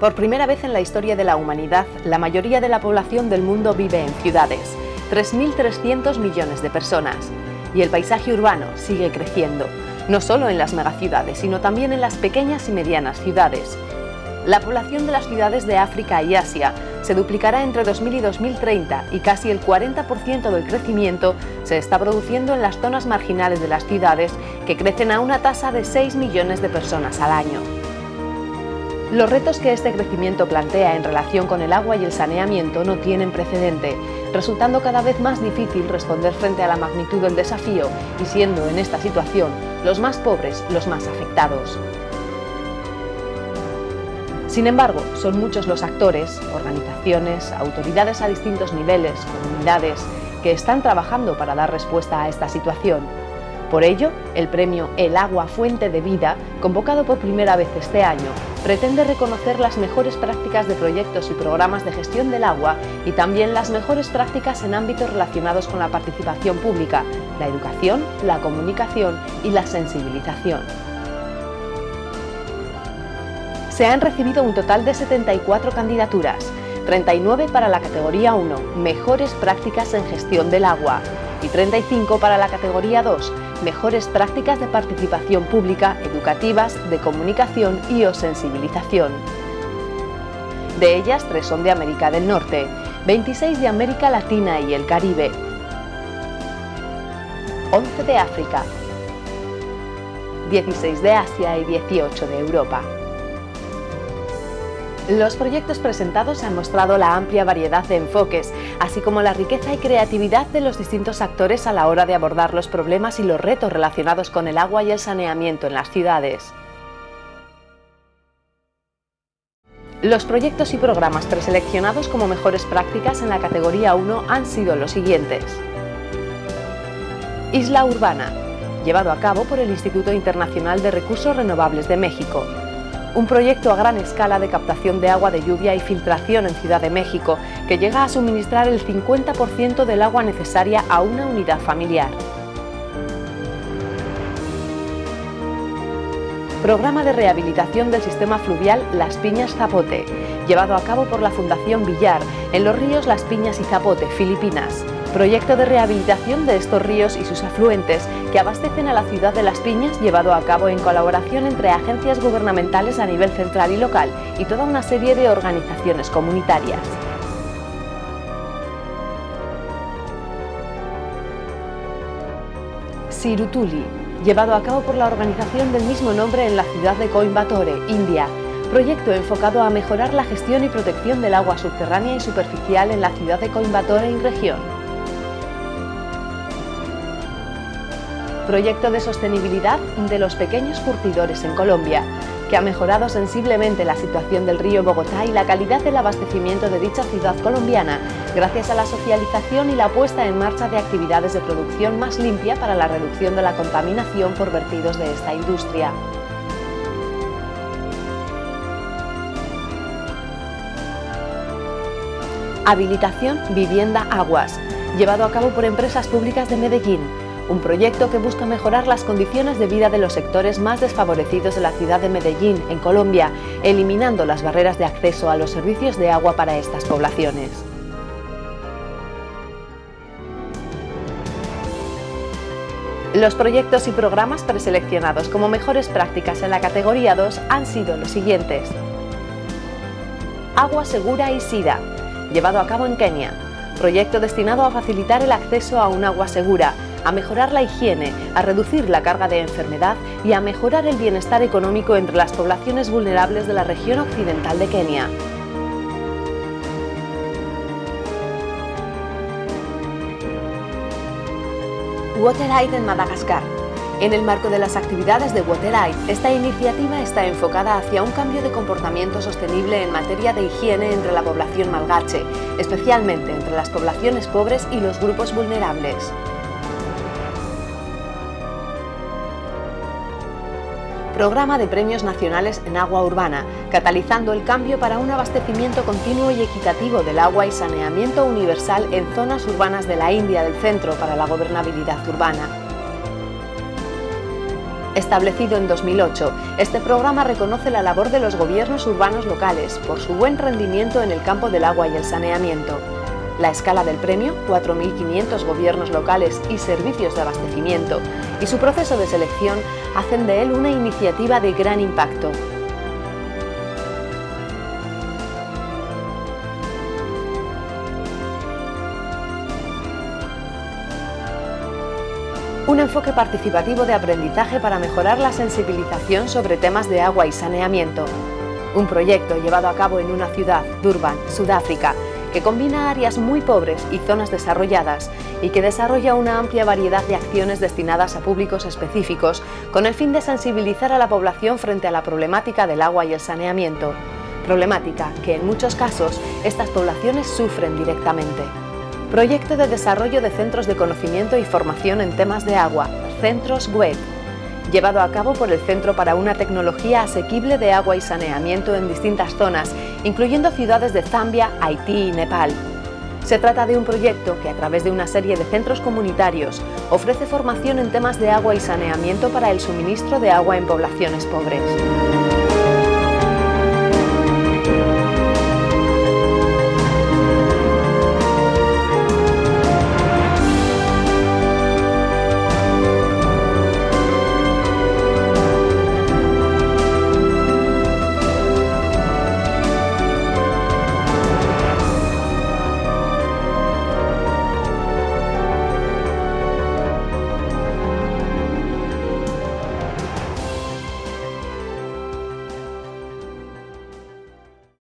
Por primera vez en la historia de la humanidad, la mayoría de la población del mundo vive en ciudades, 3.300 millones de personas, y el paisaje urbano sigue creciendo, no solo en las megaciudades, sino también en las pequeñas y medianas ciudades. La población de las ciudades de África y Asia se duplicará entre 2000 y 2030 y casi el 40% del crecimiento se está produciendo en las zonas marginales de las ciudades que crecen a una tasa de 6 millones de personas al año. Los retos que este crecimiento plantea en relación con el agua y el saneamiento no tienen precedente, resultando cada vez más difícil responder frente a la magnitud del desafío y siendo en esta situación los más pobres los más afectados. Sin embargo, son muchos los actores, organizaciones, autoridades a distintos niveles, comunidades, que están trabajando para dar respuesta a esta situación por ello, el premio El Agua Fuente de Vida, convocado por primera vez este año, pretende reconocer las mejores prácticas de proyectos y programas de gestión del agua y también las mejores prácticas en ámbitos relacionados con la participación pública, la educación, la comunicación y la sensibilización. Se han recibido un total de 74 candidaturas, 39 para la categoría 1, Mejores prácticas en gestión del agua, y 35 para la categoría 2, mejores prácticas de participación pública, educativas, de comunicación y o sensibilización. De ellas, tres son de América del Norte, 26 de América Latina y el Caribe, 11 de África, 16 de Asia y 18 de Europa. Los proyectos presentados han mostrado la amplia variedad de enfoques, así como la riqueza y creatividad de los distintos actores a la hora de abordar los problemas y los retos relacionados con el agua y el saneamiento en las ciudades. Los proyectos y programas preseleccionados como mejores prácticas en la categoría 1 han sido los siguientes. Isla Urbana, llevado a cabo por el Instituto Internacional de Recursos Renovables de México, un proyecto a gran escala de captación de agua de lluvia y filtración en Ciudad de México, que llega a suministrar el 50% del agua necesaria a una unidad familiar. Programa de rehabilitación del sistema fluvial Las Piñas Zapote, llevado a cabo por la Fundación Villar en los ríos Las Piñas y Zapote, Filipinas proyecto de rehabilitación de estos ríos y sus afluentes que abastecen a la ciudad de Las Piñas llevado a cabo en colaboración entre agencias gubernamentales a nivel central y local y toda una serie de organizaciones comunitarias. Sirutuli, llevado a cabo por la organización del mismo nombre en la ciudad de Coimbatore, India, proyecto enfocado a mejorar la gestión y protección del agua subterránea y superficial en la ciudad de Coimbatore y región. Proyecto de sostenibilidad de los pequeños curtidores en Colombia, que ha mejorado sensiblemente la situación del río Bogotá y la calidad del abastecimiento de dicha ciudad colombiana, gracias a la socialización y la puesta en marcha de actividades de producción más limpia para la reducción de la contaminación por vertidos de esta industria. Habilitación Vivienda Aguas, llevado a cabo por empresas públicas de Medellín, un proyecto que busca mejorar las condiciones de vida de los sectores más desfavorecidos de la ciudad de Medellín, en Colombia, eliminando las barreras de acceso a los servicios de agua para estas poblaciones. Los proyectos y programas preseleccionados como mejores prácticas en la categoría 2 han sido los siguientes. Agua segura y SIDA, llevado a cabo en Kenia. Proyecto destinado a facilitar el acceso a un agua segura, a mejorar la higiene, a reducir la carga de enfermedad y a mejorar el bienestar económico entre las poblaciones vulnerables de la región occidental de Kenia. WaterAid en Madagascar. En el marco de las actividades de WaterAid, esta iniciativa está enfocada hacia un cambio de comportamiento sostenible en materia de higiene entre la población malgache, especialmente entre las poblaciones pobres y los grupos vulnerables. Programa de Premios Nacionales en Agua Urbana, catalizando el cambio para un abastecimiento continuo y equitativo del agua y saneamiento universal en zonas urbanas de la India del Centro para la Gobernabilidad Urbana. Establecido en 2008, este programa reconoce la labor de los gobiernos urbanos locales por su buen rendimiento en el campo del agua y el saneamiento. La escala del premio, 4.500 gobiernos locales y servicios de abastecimiento, y su proceso de selección hacen de él una iniciativa de gran impacto, un enfoque participativo de aprendizaje para mejorar la sensibilización sobre temas de agua y saneamiento. Un proyecto llevado a cabo en una ciudad, Durban, Sudáfrica, que combina áreas muy pobres y zonas desarrolladas y que desarrolla una amplia variedad de acciones destinadas a públicos específicos con el fin de sensibilizar a la población frente a la problemática del agua y el saneamiento, problemática que en muchos casos estas poblaciones sufren directamente. Proyecto de desarrollo de centros de conocimiento y formación en temas de agua, Centros Web, llevado a cabo por el Centro para una Tecnología Asequible de Agua y Saneamiento en distintas zonas, incluyendo ciudades de Zambia, Haití y Nepal. Se trata de un proyecto que a través de una serie de centros comunitarios ofrece formación en temas de agua y saneamiento para el suministro de agua en poblaciones pobres.